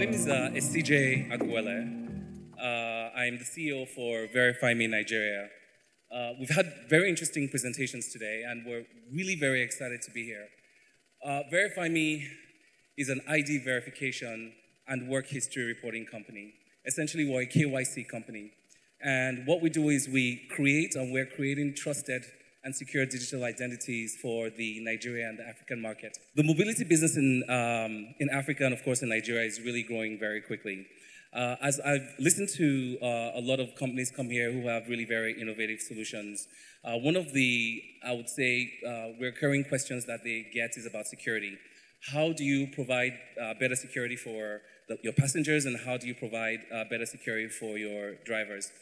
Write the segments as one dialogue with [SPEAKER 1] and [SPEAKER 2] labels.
[SPEAKER 1] name is uh, SCJ Aguele. Uh, I'm the CEO for Verify Me Nigeria. Uh, we've had very interesting presentations today, and we're really very excited to be here. Uh, Verify Me is an ID verification and work history reporting company. Essentially, we're a KYC company. And what we do is we create and we're creating trusted and secure digital identities for the Nigeria and the African market. The mobility business in, um, in Africa and, of course, in Nigeria is really growing very quickly. Uh, as I've listened to uh, a lot of companies come here who have really very innovative solutions, uh, one of the, I would say, uh, recurring questions that they get is about security. How do you provide uh, better security for the, your passengers and how do you provide uh, better security for your drivers?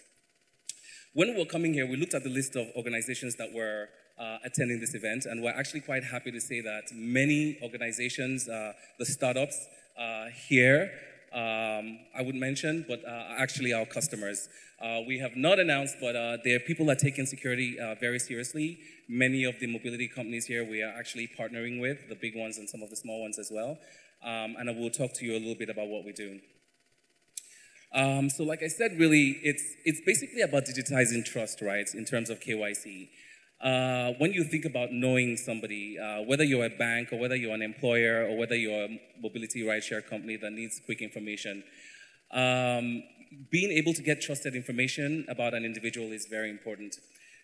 [SPEAKER 1] When we were coming here, we looked at the list of organizations that were uh, attending this event, and we're actually quite happy to say that many organizations, uh, the startups uh, here, um, I would mention, but uh, actually our customers. Uh, we have not announced, but there are people that are taking security very seriously. Many of the mobility companies here we are actually partnering with, the big ones and some of the small ones as well. Um, and I will talk to you a little bit about what we do. Um, so, like I said, really, it's, it's basically about digitizing trust, right, in terms of KYC. Uh, when you think about knowing somebody, uh, whether you're a bank or whether you're an employer or whether you're a mobility rideshare company that needs quick information, um, being able to get trusted information about an individual is very important.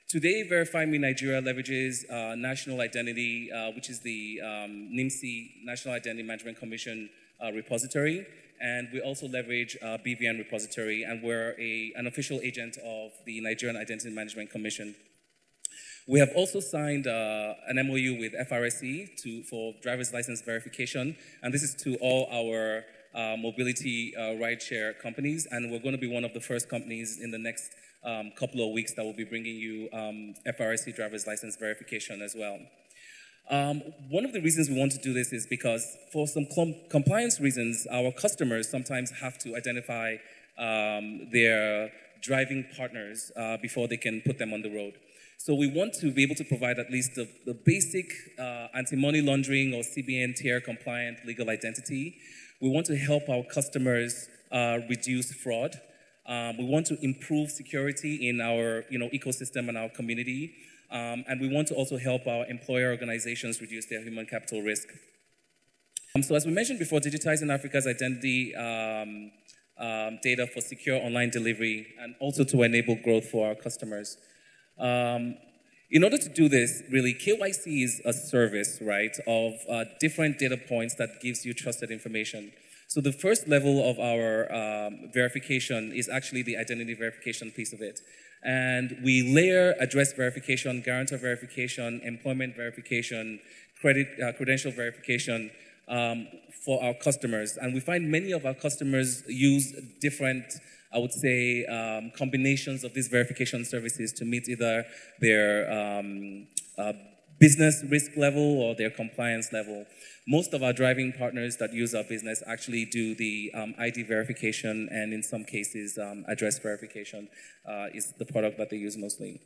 [SPEAKER 1] Today, Verify Me Nigeria leverages uh, National Identity, uh, which is the um, NIMC, National Identity Management Commission uh, repository and we also leverage uh, BVN repository, and we're a, an official agent of the Nigerian Identity Management Commission. We have also signed uh, an MOU with FRSC to, for driver's license verification, and this is to all our uh, mobility uh, rideshare companies, and we're going to be one of the first companies in the next um, couple of weeks that will be bringing you um, FRSC driver's license verification as well. Um, one of the reasons we want to do this is because, for some com compliance reasons, our customers sometimes have to identify um, their driving partners uh, before they can put them on the road. So we want to be able to provide at least the, the basic uh, anti-money laundering or CBN tier compliant legal identity. We want to help our customers uh, reduce fraud. Um, we want to improve security in our you know, ecosystem and our community. Um, and we want to also help our employer organizations reduce their human capital risk. Um, so as we mentioned before, digitizing Africa's identity um, um data for secure online delivery and also to enable growth for our customers. Um, in order to do this, really, KYC is a service, right, of uh, different data points that gives you trusted information. So the first level of our um, verification is actually the identity verification piece of it. And we layer address verification, guarantor verification, employment verification, credit uh, credential verification um, for our customers. And we find many of our customers use different, I would say, um, combinations of these verification services to meet either their um, uh, business risk level or their compliance level. Most of our driving partners that use our business actually do the um, ID verification and in some cases um, address verification uh, is the product that they use mostly.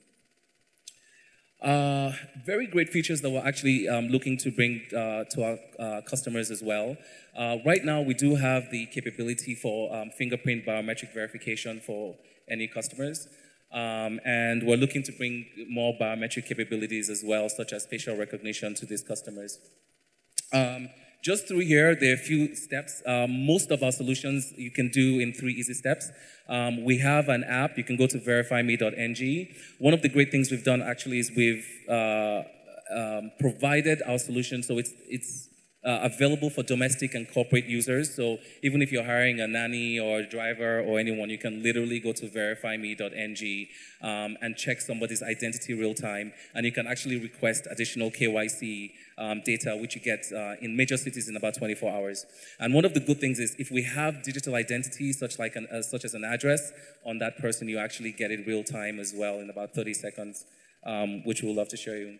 [SPEAKER 1] Uh, very great features that we're actually um, looking to bring uh, to our uh, customers as well. Uh, right now, we do have the capability for um, fingerprint biometric verification for any customers. Um, and we're looking to bring more biometric capabilities as well, such as facial recognition to these customers. Um, just through here, there are a few steps. Um, most of our solutions you can do in three easy steps. Um, we have an app. You can go to verifyme.ng. One of the great things we've done actually is we've uh, um, provided our solution so it's, it's uh, available for domestic and corporate users. So even if you're hiring a nanny or a driver or anyone, you can literally go to verifyme.ng um, and check somebody's identity real time. And you can actually request additional KYC um, data, which you get uh, in major cities in about 24 hours. And one of the good things is if we have digital identity, such, like an, uh, such as an address on that person, you actually get it real time as well in about 30 seconds, um, which we'll love to show you.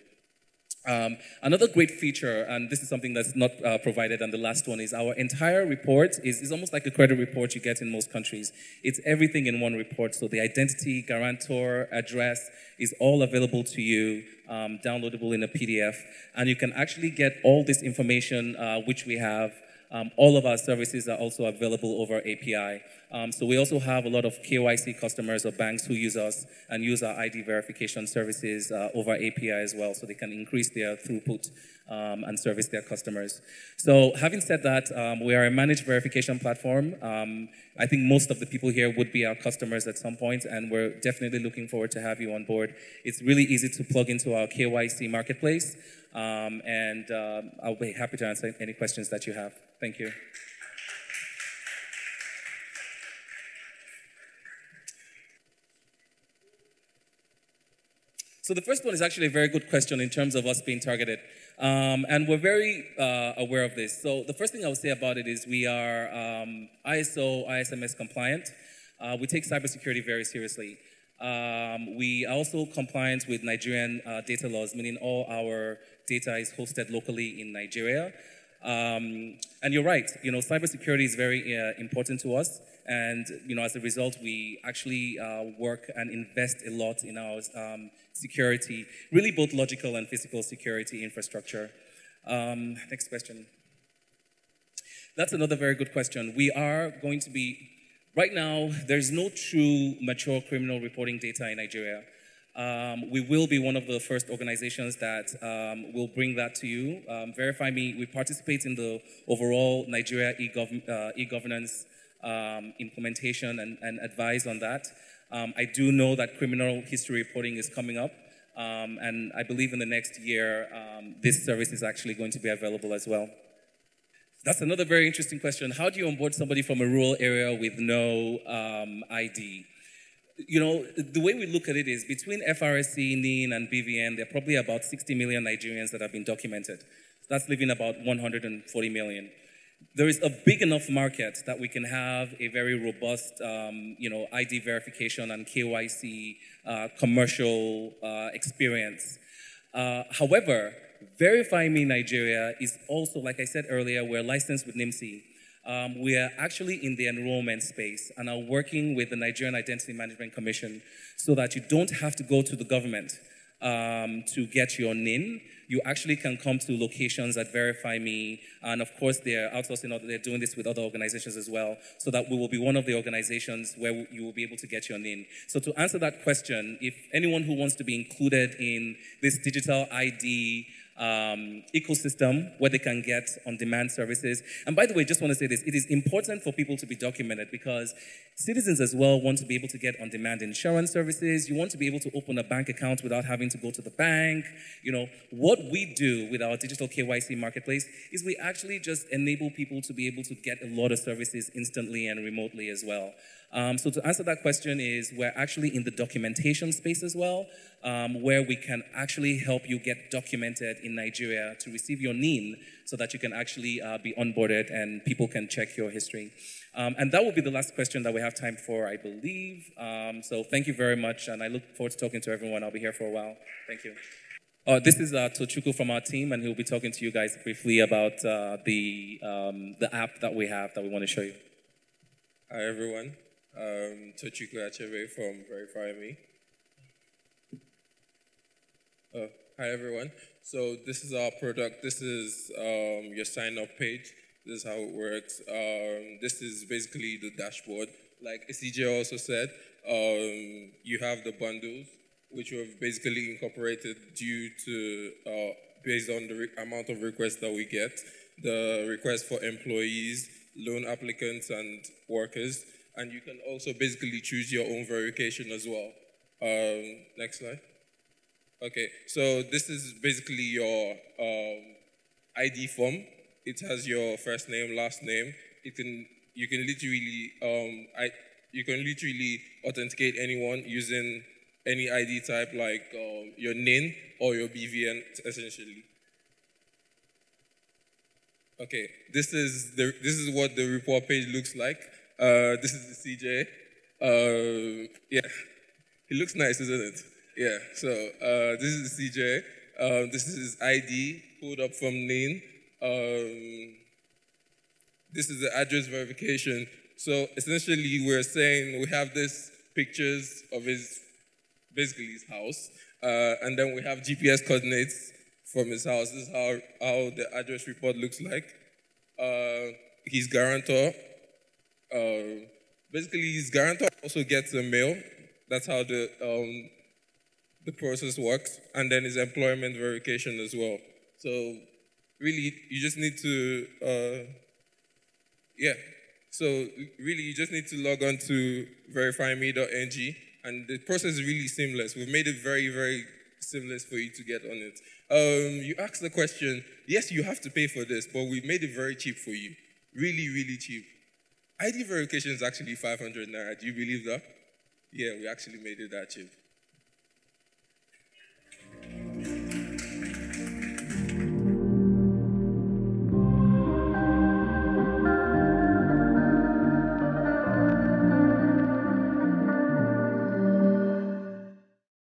[SPEAKER 1] Um, another great feature, and this is something that's not uh, provided, and the last one is our entire report is, is almost like a credit report you get in most countries. It's everything in one report. So the identity, guarantor, address is all available to you, um, downloadable in a PDF. And you can actually get all this information, uh, which we have um, all of our services are also available over API. Um, so we also have a lot of KYC customers or banks who use us and use our ID verification services uh, over API as well, so they can increase their throughput um, and service their customers. So having said that, um, we are a managed verification platform. Um, I think most of the people here would be our customers at some point, and we're definitely looking forward to have you on board. It's really easy to plug into our KYC marketplace, um, and um, I'll be happy to answer any questions that you have. Thank you. So the first one is actually a very good question in terms of us being targeted. Um, and we're very uh, aware of this. So the first thing I would say about it is we are um, ISO, ISMS compliant. Uh, we take cybersecurity very seriously. Um, we are also compliant with Nigerian uh, data laws, meaning all our data is hosted locally in Nigeria. Um, and you're right, you know, cybersecurity is very uh, important to us. And, you know, as a result, we actually uh, work and invest a lot in our um, security, really both logical and physical security infrastructure. Um, next question. That's another very good question. We are going to be, right now, there's no true mature criminal reporting data in Nigeria. Um, we will be one of the first organizations that um, will bring that to you. Um, Verify Me, we participate in the overall Nigeria uh, e-governance um, implementation and, and advise on that. Um, I do know that criminal history reporting is coming up, um, and I believe in the next year um, this service is actually going to be available as well. That's another very interesting question. How do you onboard somebody from a rural area with no um, ID? You know, the way we look at it is between FRSC, NIN, and BVN, there are probably about 60 million Nigerians that have been documented. That's leaving about 140 million there is a big enough market that we can have a very robust, um, you know, ID verification and KYC uh, commercial uh, experience. Uh, however, Verify Me Nigeria is also, like I said earlier, we're licensed with NIMC. Um, we are actually in the enrollment space and are working with the Nigerian Identity Management Commission so that you don't have to go to the government um, to get your NIN you actually can come to locations that verify me. And of course, they're outsourcing, other they're doing this with other organizations as well, so that we will be one of the organizations where you will be able to get your NIN. So to answer that question, if anyone who wants to be included in this digital ID um, ecosystem where they can get on-demand services. And by the way, just want to say this, it is important for people to be documented because citizens as well want to be able to get on-demand insurance services. You want to be able to open a bank account without having to go to the bank. You know, what we do with our digital KYC marketplace is we actually just enable people to be able to get a lot of services instantly and remotely as well. Um, so to answer that question is we're actually in the documentation space as well, um, where we can actually help you get documented Nigeria to receive your NIN so that you can actually uh, be onboarded and people can check your history. Um, and that will be the last question that we have time for, I believe. Um, so thank you very much, and I look forward to talking to everyone. I'll be here for a while. Thank you. Uh, this is uh, Tochukwu from our team, and he'll be talking to you guys briefly about uh, the, um, the app that we have that we want to show you.
[SPEAKER 2] Hi, everyone um, Tochukwu Achebe from Verify Me. Uh, hi everyone. So this is our product. This is um, your sign up page. This is how it works. Um, this is basically the dashboard. Like CJ also said, um, you have the bundles, which were basically incorporated due to, uh, based on the amount of requests that we get, the requests for employees, loan applicants, and workers and you can also basically choose your own verification as well. Um, next slide. Okay, so this is basically your um, ID form. It has your first name, last name. It can you can literally um, I, you can literally authenticate anyone using any ID type like um, your NIN or your BVN essentially. Okay, this is the this is what the report page looks like. Uh, this is the CJ. Uh, yeah, it looks nice, isn't it? Yeah. So uh, this is CJ. Um, this is his ID pulled up from NIN. Um, this is the address verification. So essentially, we're saying we have these pictures of his, basically his house, uh, and then we have GPS coordinates from his house. This is how, how the address report looks like. Uh, his guarantor, uh, basically, his guarantor also gets a mail. That's how the um, the process works, and then his employment verification as well. So, really, you just need to, uh, yeah. So, really, you just need to log on to verifyme.ng, and the process is really seamless. We've made it very, very seamless for you to get on it. Um, you asked the question, yes, you have to pay for this, but we've made it very cheap for you. Really, really cheap. ID verification is actually 500 naira. Do you believe that? Yeah, we actually made it that cheap.